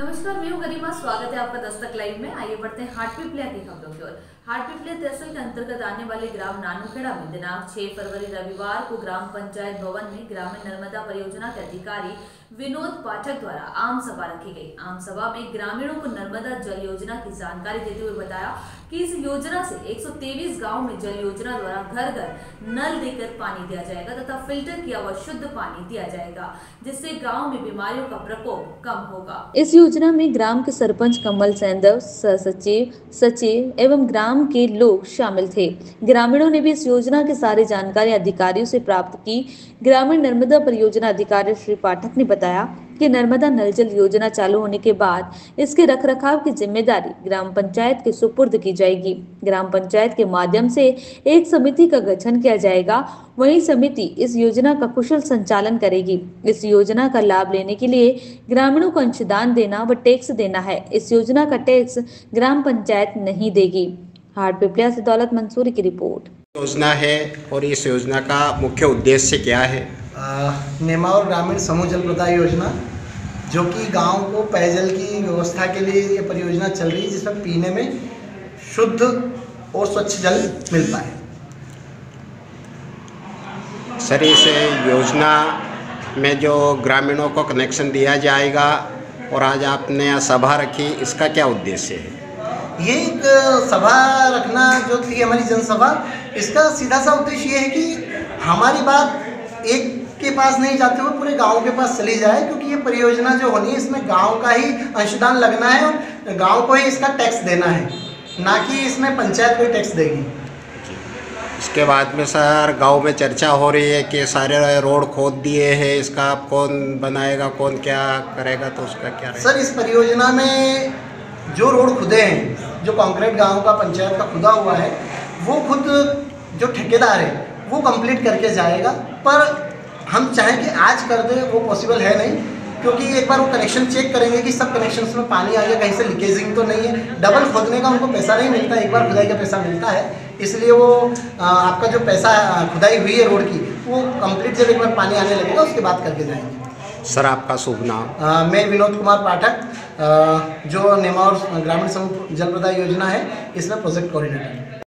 No live में। आइए बढ़ते हैं हार्ट पिपलिया की खबरों की ओर। हाटपिपलिया तहसील के अंतर्गत आने वाले ग्राम नानूखेड़ा में दिनांक 6 फरवरी रविवार को ग्राम पंचायत भवन में ग्रामीण नर्मदा परियोजना के अधिकारी विनोद पाठक द्वारा आम सभा रखी गई। आम सभा में ग्रामीणों को नर्मदा जल योजना की जानकारी देते हुए बताया कि इस योजना से 123 गाँव में जल योजना द्वारा घर घर नल देकर पानी दिया जाएगा तथा फ़िल्टर किया हुआ शुद्ध पानी दिया जाएगा, जिससे गाँव में बीमारियों का प्रकोप कम होगा। इस योजना में ग्राम के सरपंच कमल सैंदव सचिव सचिव एवं ग्राम के लोग शामिल थे। ग्रामीणों ने भी इस योजना के सारी जानकारी अधिकारियों से प्राप्त की। ग्रामीण नर्मदा परियोजना अधिकारी श्री पाठक ने बताया कि नर्मदा नल जल योजना चालू होने के बाद इसके रखरखाव की ज़िम्मेदारी ग्राम पंचायत के सुपुर्द की जाएगी। ग्राम पंचायत के माध्यम से एक समिति का गठन किया जाएगा। वही समिति इस योजना का कुशल संचालन करेगी। इस योजना का लाभ लेने के लिए ग्रामीणों को अंशदान देना व टैक्स देना है। इस योजना का टैक्स ग्राम पंचायत नहीं देगी। हाट पिपलिया से दौलत मंसूरी की रिपोर्ट। योजना है और इस योजना का मुख्य उद्देश्य क्या है? नेमावर ग्रामीण समूह जल प्रदाय योजना जो कि गाँव को पेयजल की व्यवस्था के लिए ये परियोजना चल रही है जिसमें पीने में शुद्ध और स्वच्छ जल मिल पाए। सर इस योजना में जो ग्रामीणों को कनेक्शन दिया जाएगा और आज आपने यहाँ सभा रखी इसका क्या उद्देश्य है? ये एक सभा रखना जो थी हमारी जनसभा इसका सीधा सा उद्देश्य ये है कि हमारी बात एक के पास नहीं जाते हुए पूरे गाँव के पास चली जाए क्योंकि ये परियोजना जो होनी है इसमें गाँव का ही अंशदान लगना है और गाँव को ही इसका टैक्स देना है। ना कि इसमें पंचायत कोई टैक्स देगी। इसके बाद में सर गाँव में चर्चा हो रही है कि सारे रोड खोद दिए हैं इसका कौन बनाएगा कौन क्या करेगा तो उसका क्या रहेगा? सर इस परियोजना में जो रोड खुदे हैं जो कॉन्क्रीट गाँव का पंचायत का खुदा हुआ है वो खुद जो ठेकेदार है वो कंप्लीट करके जाएगा। पर हम चाहें कि आज कर दें वो पॉसिबल है नहीं क्योंकि एक बार वो कनेक्शन चेक करेंगे कि सब कनेक्शन में पानी आ गया कहीं से लीकेजिंग तो नहीं है। डबल खोदने का उनको पैसा नहीं मिलता एक बार खुदाई का पैसा मिलता है इसलिए वो आपका जो पैसा खुदाई हुई है रोड की वो कंप्लीट जब एक बार पानी आने लगेगा उसके बाद करके जाएँगे। सर आपका शुभ नाम? मैं विनोद कुमार पाठक जो नेमावर ग्रामीण समूह जल प्रदाय योजना है इसमें प्रोजेक्ट कोऑर्डिनेटर